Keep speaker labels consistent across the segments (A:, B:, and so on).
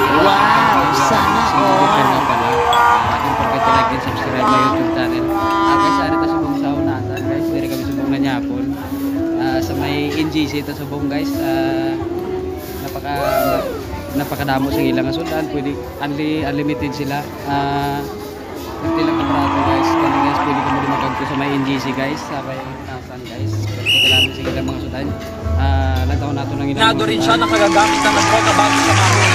A: Wow! Sana
B: Sige ka na
A: all!
B: Uh, like and subscribe my YouTube channel. Ah, guys, ano ito subong sa unasan guys. Diri kami subong na Nyapon. Ah, sa may NGC ito subong guys. Ah, napaka napakadamo sa ilang sudan. Pwede unli, unlimited sila. Ah, Hindi lang kaprato guys. Kaya guys, pwede ka mo lumagag sa may NGC guys. Sa may unasan guys. Pwede ka namin sa ilang mga sudan. Ah, lantaw nato ng ilang
C: Nado rin siya nakagagamit ng droga bago sa mga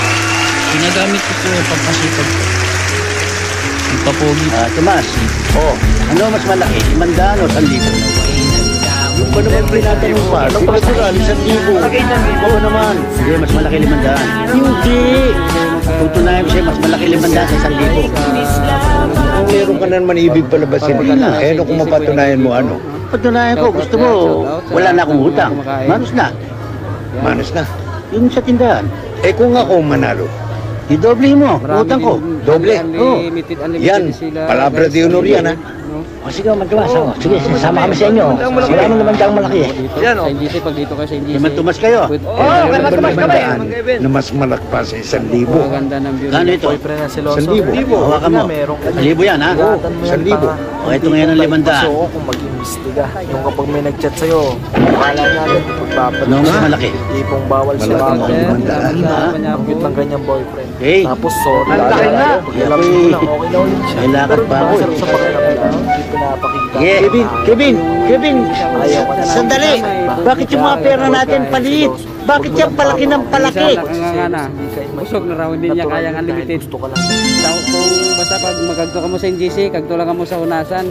A: Ginagamit ko ito pagpasipag ko.
B: Ipapogi.
D: Ah, Tomas. Oh, ano mas malaki? Limandaan o sanlibo? Yung ba naman pinatanong pa? Anong pastoral? Isang libo. Oo naman. Hindi, mas malaki limandaan. Hindi. Tutunayan mo siya, mas malaki limandaan sa isang libo.
E: Kung meron ka na naman ibig palabasin, eh ano kung mapatunayan mo ano?
D: Patunayan ko, gusto mo, wala na akong utang. Manos na.
E: Manos na.
D: Yung sa tindahan.
E: Eh kung ako manalo,
D: Idoble mo,
B: Marami
D: utang ko.
E: Doble.
B: Unlimited, unlimited
E: Yan,
B: sila.
E: palabra de honor yan, ha?
D: O sige, magtumas. Oh, sige, sasama kami sa inyo. Wala nang limandang malaki eh.
C: Yan,
B: sa
C: oh.
B: NGC, pag dito kayo sa NGC.
D: Naman tumas kayo.
B: Pwede-
D: Oh, mas tumas kami.
E: na mas malakpa sa isang libo?
B: Maganda ng view.
D: Kano ito?
C: boyfriend na si Loso.
E: Isang libo.
D: Hawakan mo. Libo yan, ha?
C: Yan,
E: Isang libo.
C: Tanga.
D: O, ito ngayon ang limandaan.
C: Gusto ko kung mag-imbestiga. Yung kapag may nag-chat sa'yo, akala niya agad pagpapalit.
D: Ano mas malaki?
C: Tipong bawal
E: Malaki.
C: mga
E: limandaan.
C: Ang cute ng ganyang boyfriend.
D: Hey.
C: Tapos sorry.
D: Ang laki na.
C: Pag-ilap mo lang, okay na ulit siya.
D: May lakad pa ako,
C: Pero
D: eh.
C: sa pakiramdam, hindi pinapakita.
D: Kevin, Kevin, Kevin,
C: na.
D: sandali. Bakit yung mga pera natin paliit? Bakit yan palaki ng palaki?
B: Busog na raw, hindi niya kayang unlimited.
C: Gusto ka lang.
B: Sa, kung basta pag magagto ka mo sa NGC, kagto lang ka mo sa unasan.